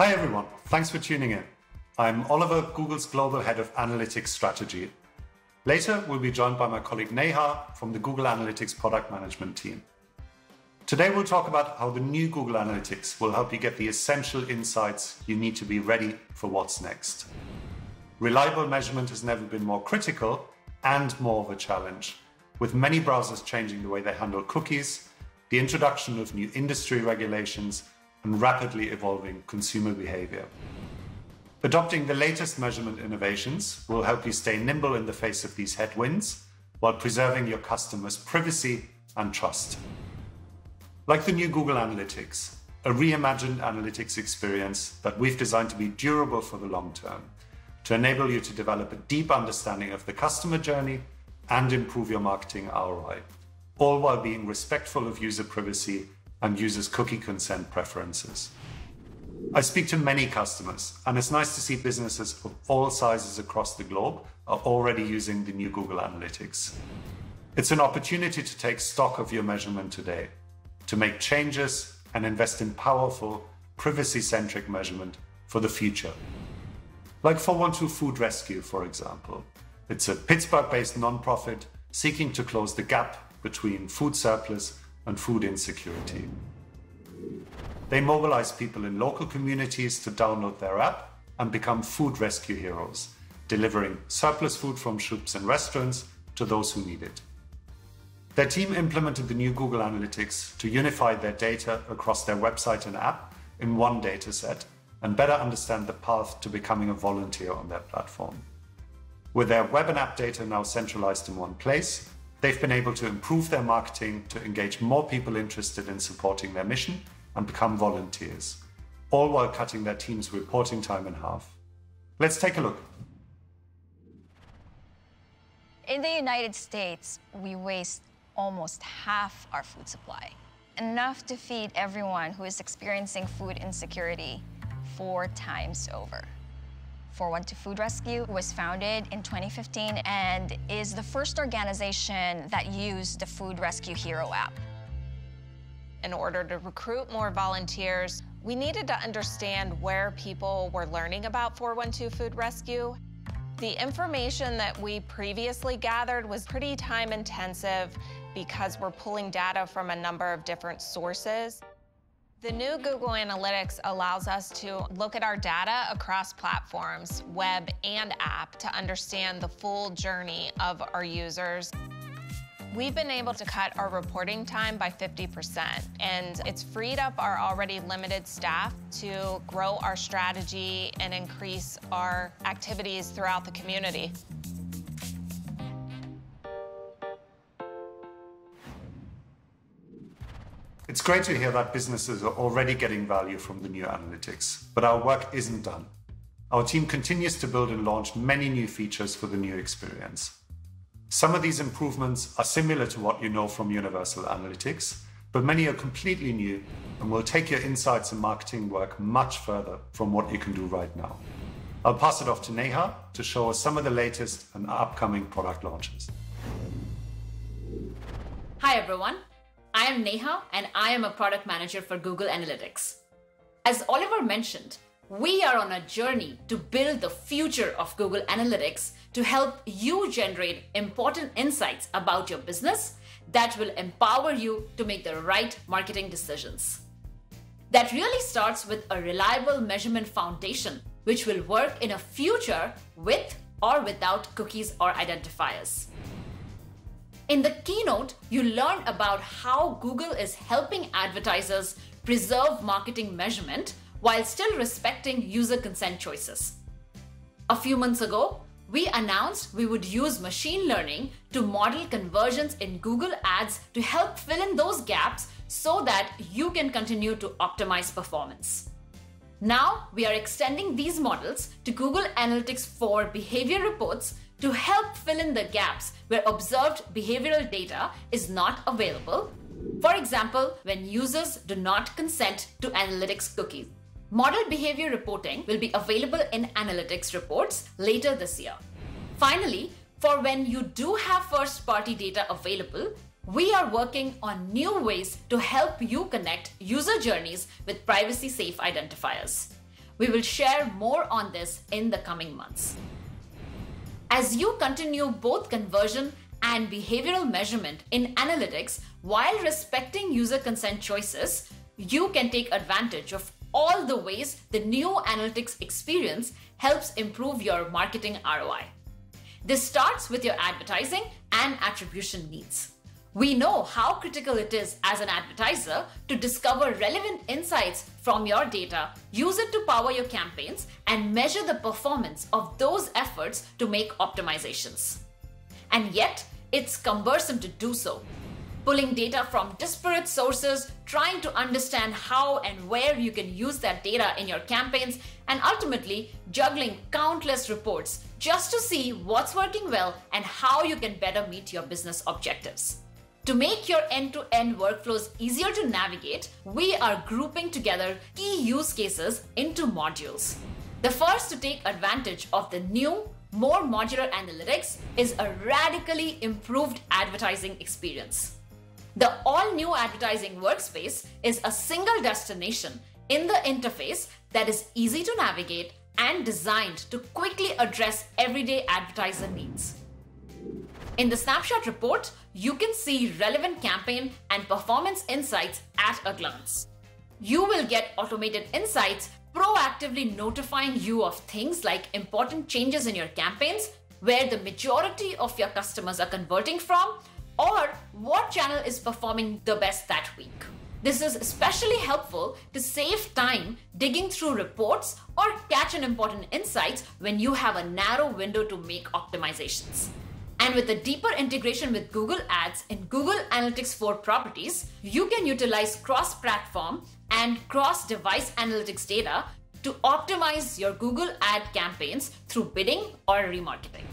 Hi everyone, thanks for tuning in. I'm Oliver, Google's Global Head of Analytics Strategy. Later, we'll be joined by my colleague Neha from the Google Analytics Product Management team. Today, we'll talk about how the new Google Analytics will help you get the essential insights you need to be ready for what's next. Reliable measurement has never been more critical and more of a challenge, with many browsers changing the way they handle cookies, the introduction of new industry regulations, and rapidly evolving consumer behavior. Adopting the latest measurement innovations will help you stay nimble in the face of these headwinds while preserving your customers' privacy and trust. Like the new Google Analytics, a reimagined analytics experience that we've designed to be durable for the long term to enable you to develop a deep understanding of the customer journey and improve your marketing ROI, all while being respectful of user privacy and uses cookie consent preferences. I speak to many customers, and it's nice to see businesses of all sizes across the globe are already using the new Google Analytics. It's an opportunity to take stock of your measurement today, to make changes and invest in powerful, privacy centric measurement for the future. Like 412 Food Rescue, for example. It's a Pittsburgh based nonprofit seeking to close the gap between food surplus and food insecurity. They mobilize people in local communities to download their app and become food rescue heroes, delivering surplus food from shops and restaurants to those who need it. Their team implemented the new Google Analytics to unify their data across their website and app in one dataset and better understand the path to becoming a volunteer on their platform. With their web and app data now centralized in one place, they've been able to improve their marketing to engage more people interested in supporting their mission and become volunteers, all while cutting their team's reporting time in half. Let's take a look. In the United States, we waste almost half our food supply, enough to feed everyone who is experiencing food insecurity four times over. 412 Food Rescue was founded in 2015 and is the first organization that used the Food Rescue Hero app in order to recruit more volunteers, we needed to understand where people were learning about 412 Food Rescue. The information that we previously gathered was pretty time intensive because we're pulling data from a number of different sources. The new Google Analytics allows us to look at our data across platforms, web and app, to understand the full journey of our users. We've been able to cut our reporting time by 50%, and it's freed up our already limited staff to grow our strategy and increase our activities throughout the community. It's great to hear that businesses are already getting value from the new analytics, but our work isn't done. Our team continues to build and launch many new features for the new experience. Some of these improvements are similar to what you know from Universal Analytics, but many are completely new and will take your insights and marketing work much further from what you can do right now. I'll pass it off to Neha to show us some of the latest and upcoming product launches. Hi everyone, I am Neha and I am a product manager for Google Analytics. As Oliver mentioned, we are on a journey to build the future of Google Analytics to help you generate important insights about your business that will empower you to make the right marketing decisions. That really starts with a reliable measurement foundation, which will work in a future with or without cookies or identifiers. In the keynote, you learn about how Google is helping advertisers preserve marketing measurement while still respecting user consent choices. A few months ago, we announced we would use machine learning to model conversions in Google Ads to help fill in those gaps so that you can continue to optimize performance. Now we are extending these models to Google Analytics 4 behavior reports to help fill in the gaps where observed behavioral data is not available. For example, when users do not consent to analytics cookies. Model behavior reporting will be available in analytics reports later this year. Finally, for when you do have first party data available, we are working on new ways to help you connect user journeys with privacy safe identifiers. We will share more on this in the coming months. As you continue both conversion and behavioral measurement in analytics while respecting user consent choices, you can take advantage of all the ways the new analytics experience helps improve your marketing ROI. This starts with your advertising and attribution needs. We know how critical it is as an advertiser to discover relevant insights from your data, use it to power your campaigns, and measure the performance of those efforts to make optimizations. And yet, it's cumbersome to do so. Pulling data from disparate sources, trying to understand how and where you can use that data in your campaigns, and ultimately juggling countless reports just to see what's working well and how you can better meet your business objectives. To make your end to end workflows easier to navigate, we are grouping together key use cases into modules. The first to take advantage of the new, more modular analytics is a radically improved advertising experience. The all new advertising workspace is a single destination in the interface that is easy to navigate and designed to quickly address everyday advertiser needs. In the snapshot report, you can see relevant campaign and performance insights at a glance. You will get automated insights proactively notifying you of things like important changes in your campaigns, where the majority of your customers are converting from, or what channel is performing the best that week. This is especially helpful to save time digging through reports or catch an important insights when you have a narrow window to make optimizations. And with a deeper integration with Google Ads in Google Analytics 4 properties, you can utilize cross platform and cross device analytics data to optimize your Google ad campaigns through bidding or remarketing.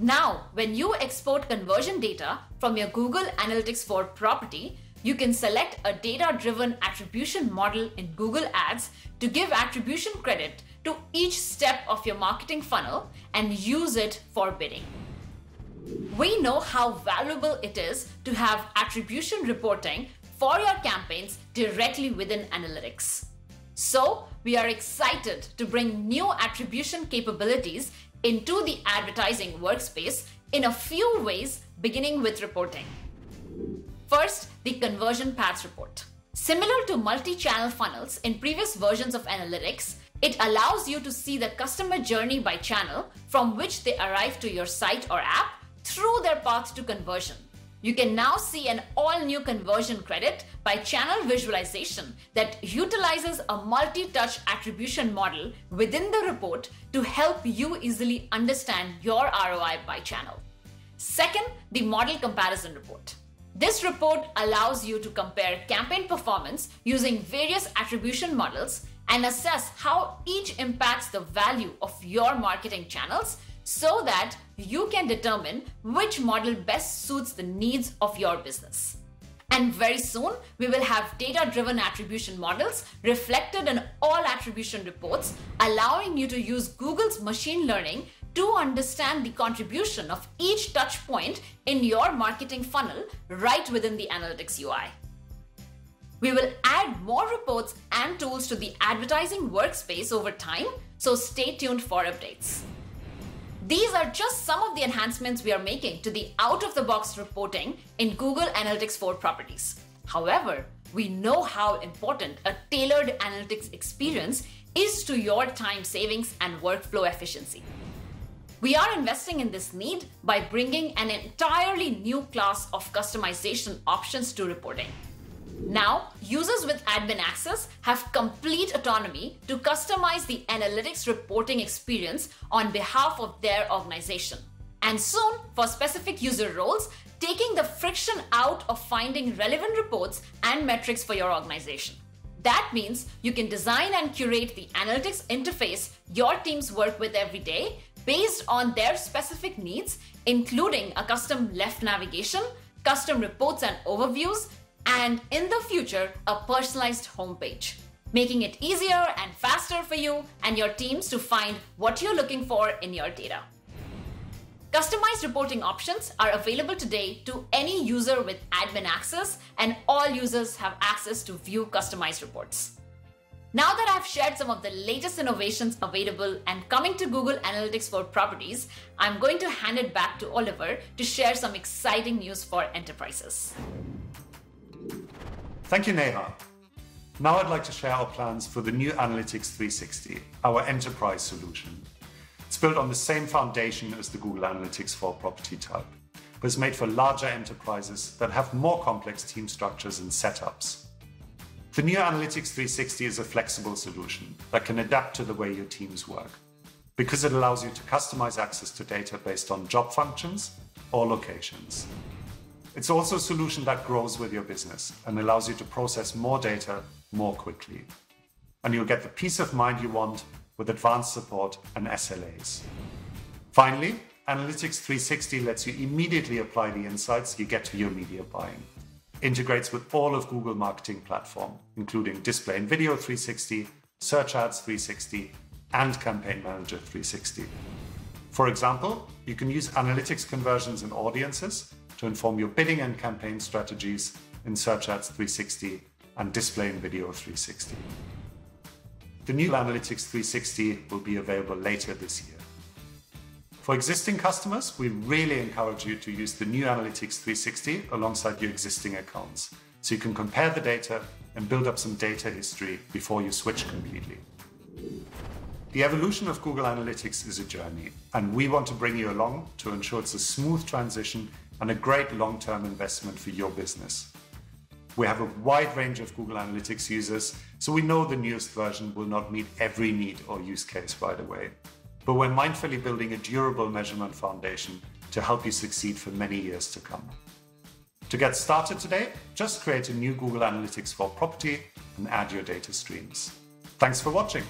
Now, when you export conversion data from your Google Analytics 4 property, you can select a data driven attribution model in Google Ads to give attribution credit to each step of your marketing funnel and use it for bidding. We know how valuable it is to have attribution reporting for your campaigns directly within analytics. So, we are excited to bring new attribution capabilities into the advertising workspace in a few ways, beginning with reporting. First, the conversion paths report. Similar to multi channel funnels in previous versions of analytics, it allows you to see the customer journey by channel from which they arrive to your site or app through their path to conversion. You can now see an all new conversion credit by channel visualization that utilizes a multi touch attribution model within the report to help you easily understand your ROI by channel. Second, the model comparison report. This report allows you to compare campaign performance using various attribution models and assess how each impacts the value of your marketing channels so that you can determine which model best suits the needs of your business. And very soon, we will have data driven attribution models reflected in all attribution reports, allowing you to use Google's machine learning to understand the contribution of each touch point in your marketing funnel right within the analytics UI. We will add more reports and tools to the advertising workspace over time, so stay tuned for updates. These are just some of the enhancements we are making to the out of the box reporting in Google Analytics 4 properties. However, we know how important a tailored analytics experience is to your time savings and workflow efficiency. We are investing in this need by bringing an entirely new class of customization options to reporting. Now, users with admin access have complete autonomy to customize the analytics reporting experience on behalf of their organization. And soon, for specific user roles, taking the friction out of finding relevant reports and metrics for your organization. That means you can design and curate the analytics interface your teams work with every day based on their specific needs, including a custom left navigation, custom reports and overviews, and in the future, a personalized homepage, making it easier and faster for you and your teams to find what you're looking for in your data. Customized reporting options are available today to any user with admin access, and all users have access to view customized reports. Now that I've shared some of the latest innovations available and coming to Google Analytics 4 properties, I'm going to hand it back to Oliver to share some exciting news for enterprises. Thank you, Neha. Now I'd like to share our plans for the new Analytics 360, our enterprise solution. It's built on the same foundation as the Google Analytics 4 property type, but is made for larger enterprises that have more complex team structures and setups. The new Analytics 360 is a flexible solution that can adapt to the way your teams work, because it allows you to customize access to data based on job functions or locations. It's also a solution that grows with your business and allows you to process more data more quickly. And you'll get the peace of mind you want with advanced support and SLAs. Finally, Analytics 360 lets you immediately apply the insights you get to your media buying. Integrates with all of Google Marketing Platform, including Display and Video 360, Search Ads 360, and Campaign Manager 360. For example, you can use analytics conversions and audiences to inform your bidding and campaign strategies in Search Ads 360 and Display and Video 360. The new Analytics 360 will be available later this year. For existing customers, we really encourage you to use the new Analytics 360 alongside your existing accounts so you can compare the data and build up some data history before you switch completely. The evolution of Google Analytics is a journey, and we want to bring you along to ensure it's a smooth transition and a great long-term investment for your business. We have a wide range of Google Analytics users, so we know the newest version will not meet every need or use case right away. But we're mindfully building a durable measurement foundation to help you succeed for many years to come. To get started today, just create a new Google Analytics 4 property and add your data streams. Thanks for watching.